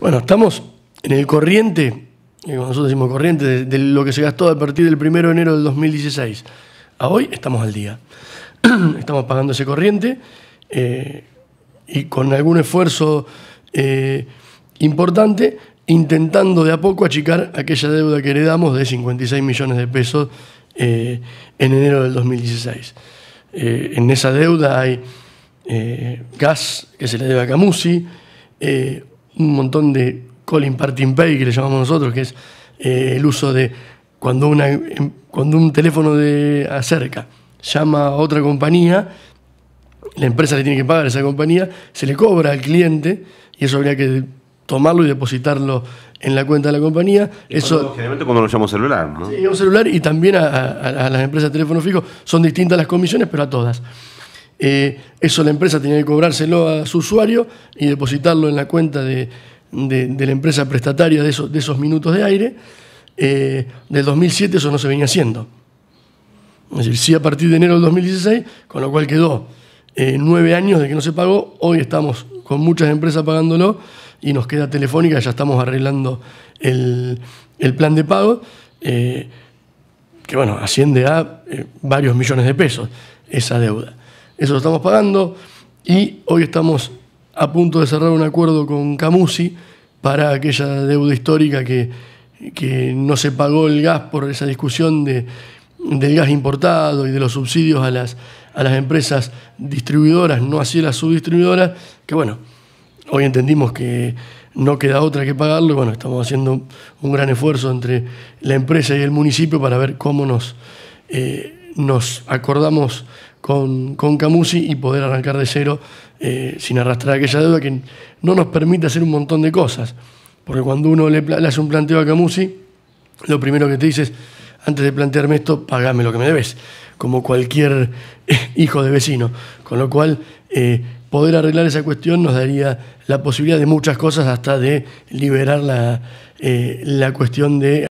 Bueno, estamos en el corriente, nosotros decimos corriente, de, lo que se gastó a partir del 1 de enero del 2016. A hoy estamos al día. estamos pagando ese corriente eh, y con algún esfuerzo eh, importante, intentando de a poco achicar aquella deuda que heredamos de 56 millones de pesos eh, en enero del 2016. en esa deuda hay gas que se le debe a Camusi, un montón de calling parting pay que le llamamos nosotros, que es eh, el uso de cuando, una, em, cuando un teléfono de acerca llama a otra compañía, la empresa le tiene que pagar a esa compañía, se le cobra al cliente y eso habría que tomarlo y depositarlo en la cuenta de la compañía. eso, generalmente cuando lo llamamos celular, ¿no? Sí, un celular y también a, las empresas de teléfono fijo son distintas las comisiones, pero a todas. Eh, eso la empresa tenía que cobrárselo a su usuario y depositarlo en la cuenta de, la empresa prestataria de esos, de esos minutos de aire. Eh, del 2007 eso no se venía haciendo. Es decir, sí a partir de enero del 2016, con lo cual quedó eh, nueve años de que no se pagó. Hoy estamos con muchas empresas pagándolo y nos queda Telefónica, ya estamos arreglando el, plan de pago, que bueno, asciende a varios millones de pesos esa deuda. Eso lo estamos pagando. Y hoy estamos a punto de cerrar un acuerdo con Camusi para aquella deuda histórica que, que no se pagó el gas por esa discusión de, del gas importado y de los subsidios a las, a las empresas distribuidoras, no así las subdistribuidoras, que bueno, hoy entendimos que no queda otra que pagarlo y bueno, estamos haciendo un gran esfuerzo entre la empresa y el municipio para ver cómo nos, eh, nos acordamos con, con Camusi y poder arrancar de cero eh, sin arrastrar aquella deuda que no nos permite hacer un montón de cosas. Porque cuando uno le, hace un planteo a Camusi, lo primero que te dice es, antes de plantearme esto, pagame lo que me debes, como cualquier eh, hijo de vecino. Con lo cual, eh, poder arreglar esa cuestión nos daría la posibilidad de muchas cosas, hasta de liberar la, la cuestión de